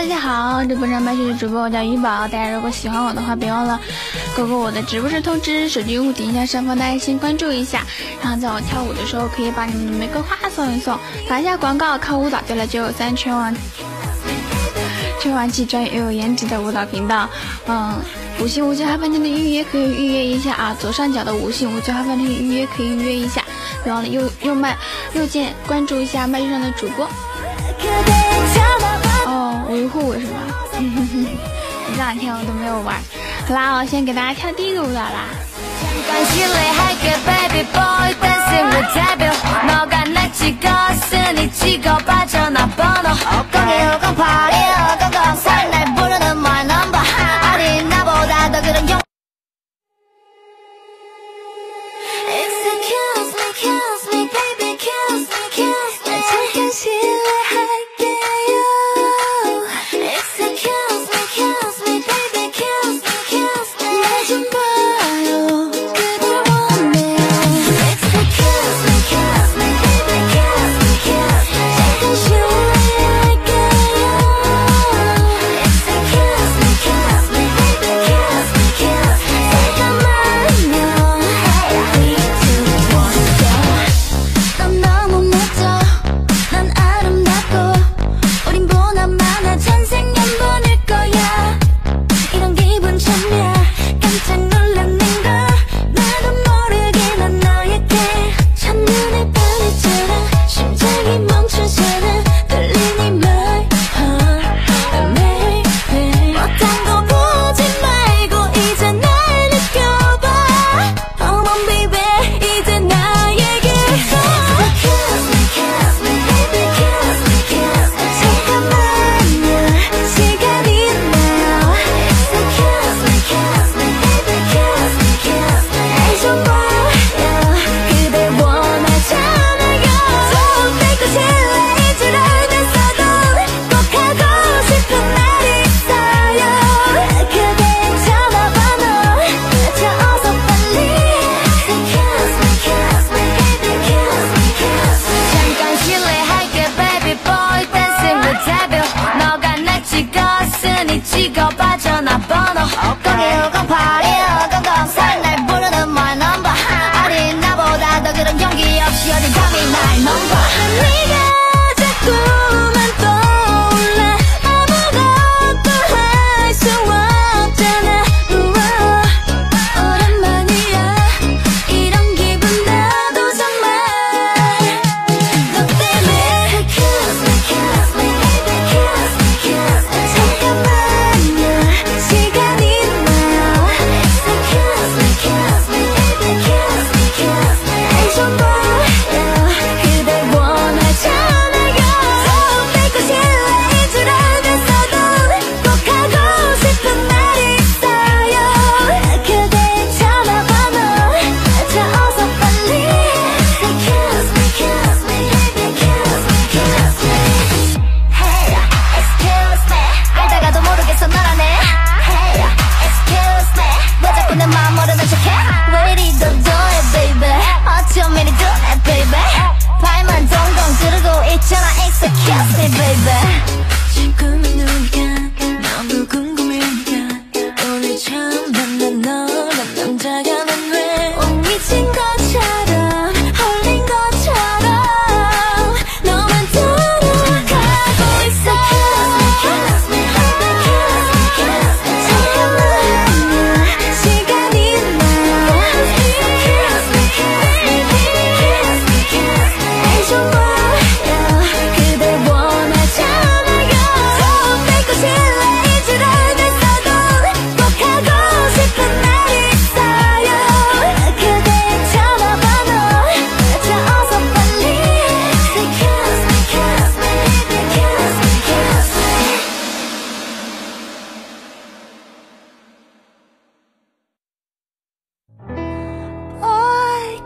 大家好，这播上麦序的主播我叫鱼宝，大家如果喜欢我的话，别忘了勾勾我的直播室通知，手机用户点一下上方的爱心关注一下，然后在我跳舞的时候可以把你们的玫瑰花送一送，打一下广告，靠舞蹈对了九九三全网全网既专业又有颜值的舞蹈频道，嗯，五星无罪哈饭店的预约可以预约一下啊，左上角的五星无罪哈饭店预约可以预约一下，别忘了右右麦右键关注一下麦序上的主播。维护是吧？这两天我都没有玩。好啦，我先给大家跳第一个舞蹈啦。baby.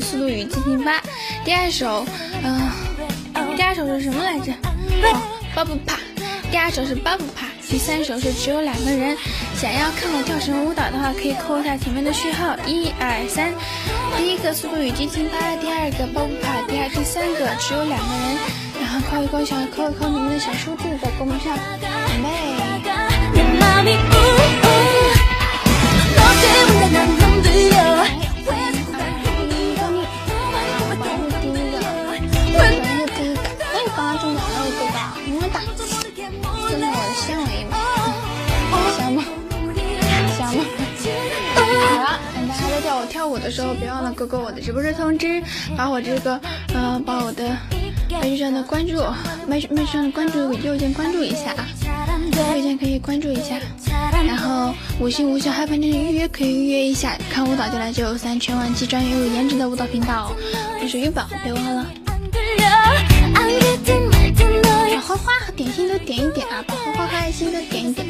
速度与激情八》，第二首，嗯，第二首是什么来着？哦，巴不怕。第二首是巴不怕，第三首是只有两个人。想要看我跳什么舞蹈的话，可以扣一下前面的序号，一二三。第一个《速度与激情八》，第二个巴不怕，第二、第三个只有两个人。然后扣一扣小，扣一扣你们的小数字在公屏上，准备。跳舞的时候别忘了勾勾我的直播室通知，把我这个，嗯，把我的麦序上的关注，麦麦序上的关注右键关注一下啊，右键可以关注一下，然后五星五小嗨饭店预约可以预约一下，看舞蹈就来九九三全网最专业又有颜值的舞蹈频道，我是鱼宝，别忘了，把花花和点心都点一点啊，把花花和爱心都点一点。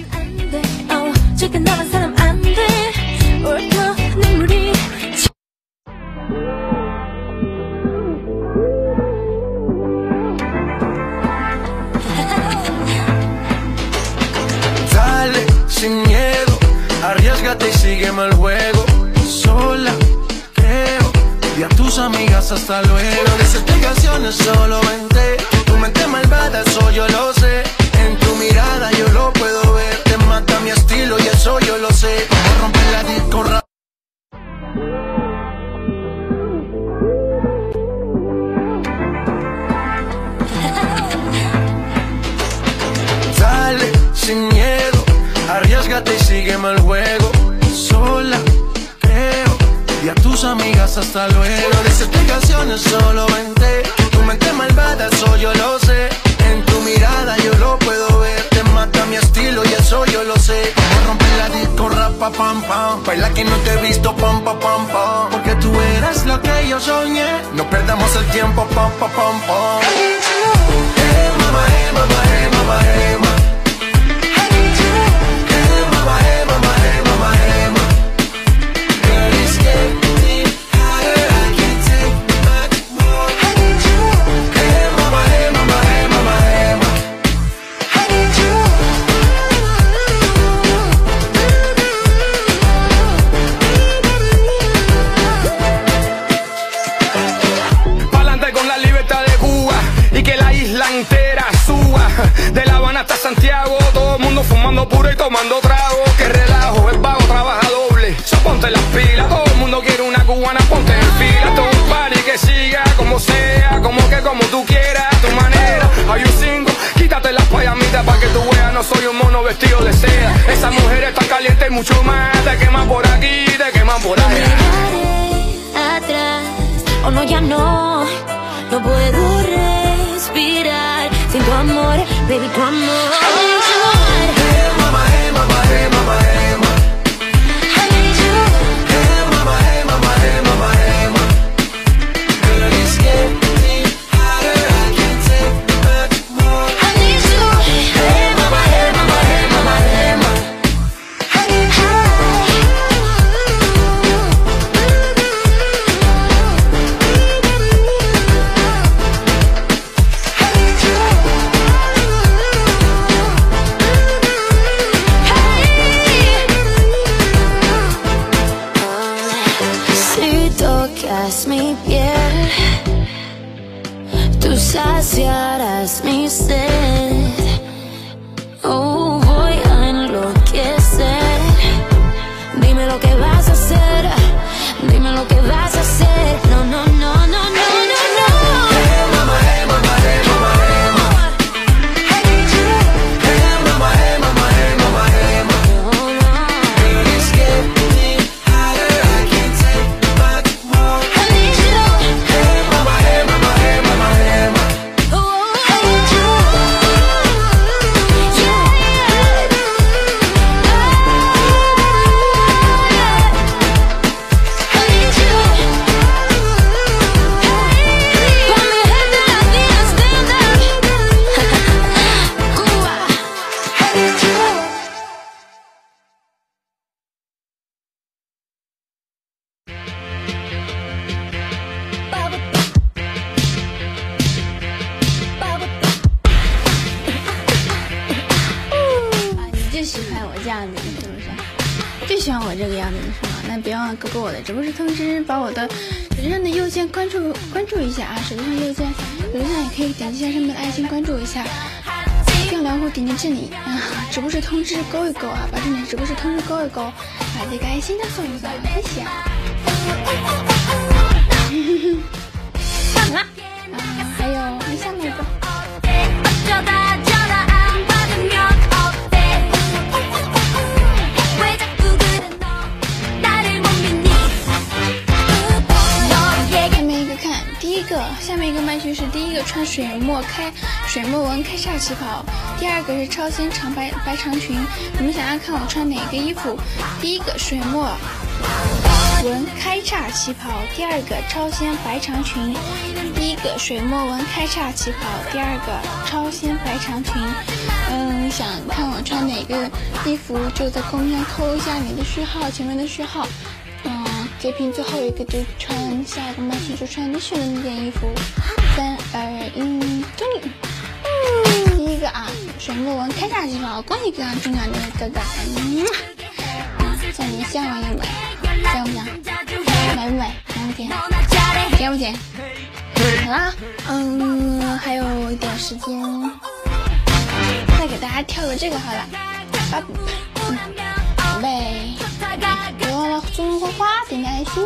Baila que no te he visto, pam, pam, pam, pam. Porque tú eres lo que yo soñé. No perdamos el tiempo, pam, pam, pam, pam. Mucho más. Te queman por aquí, te queman por allá. atrás, o no, ya no, no puedo respirar sin tu amor, baby, tu amor. saciarás mi piel, tú saciarás mi sed. 哥哥我的直播室通知，把我的手机上的右键关注关注一下啊！手机上右键，手机上也可以点击一下上面的爱心关注一下。电聊户点击这里啊，直播室通知勾一勾啊，把这里直播室通知勾一勾，把这个爱心的送一送，谢谢。好了，啊，还有还下面一个。下面一个麦序是第一个穿水墨开水墨纹开叉旗袍，第二个是超纤长白白长裙。你们想要看我穿哪个衣服？第一个水墨纹开叉旗袍，第二个超纤白长裙。第一个水墨纹开叉旗袍，第二个超纤白长裙。嗯，想看我穿哪个衣服，就在公屏上扣一下你的序号，前面的序号。截屏最后一个就穿下一个麦序就穿你选的那件衣服，三二一，终于，嗯，第一个啊，水墨纹开叉旗袍，恭喜哥哥中奖的哥哥，嗯，送你先玩一枚，想不想？买不买？买不甜？甜不甜？好啦，嗯，还有一点时间，再给大家跳个这个好了，八送花花点点爱心。